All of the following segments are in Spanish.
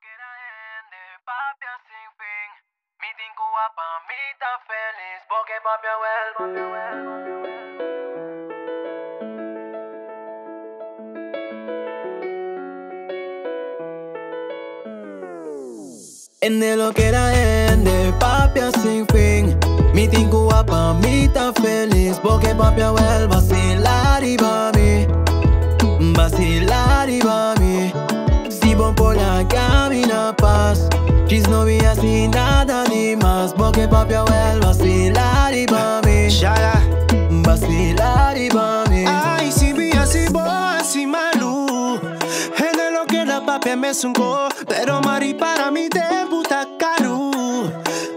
que la gente, papi, sin fin. Mi tinco pa' mí está feliz porque papi vuelve. En de lo que era de papi sin fin Mi tinco pa' mí está feliz Porque papi vuelve a vacilar y va mí Vacilar y va mí Por la camina paz Chis no vi así nada ni más. Porque papi vuelve a vacilar y va mí Vacilar y va mí Ay, si vi así boa, así malu En de lo que era papi me sungo Pero mari para mí tempo tá caro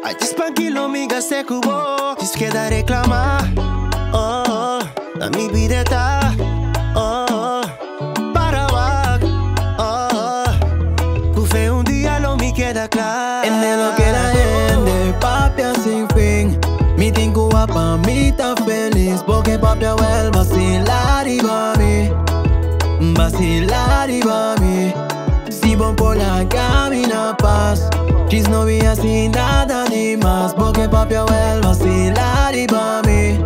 Ai, tranquilo, miga, se cubo Diz que da reclamar Oh, oh, a mi vida tá Oh, lo me queda claro En de lo que era de papi sin fin. Mi tinco pa' mí está feliz. Porque papi vuelve a vacilar y va mí. Vacilar y va mí. Si voy por la camina paz. Chis no vi así nada ni más. Porque papi vuelve a vacilar y va mí.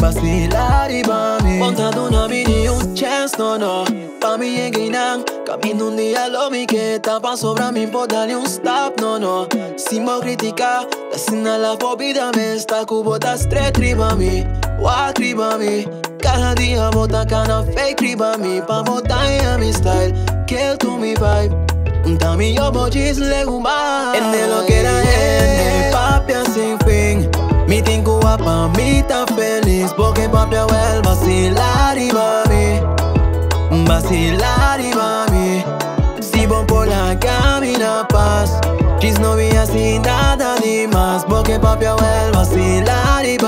Vacilar y va mí. Montado una mini un chance no no. Pa' mí Guinán Camino un día lo mi que tapa sobra mi importa ni un stop no no. Si me critica La cena la vida me está cubo ta straight riba mi Wa riba mi Cada día bota cana fake riba mi Pa' botar en mi style. Kill to mi vibe. Un tami yo mochis le gumba En de lo que era en papi sin fin. Mi tinco pa' mí está feliz. Porque papi vuelve a vacilar y va mí. Vacilar Chis no vi así nada ni más Porque papi vuelve a vacilar y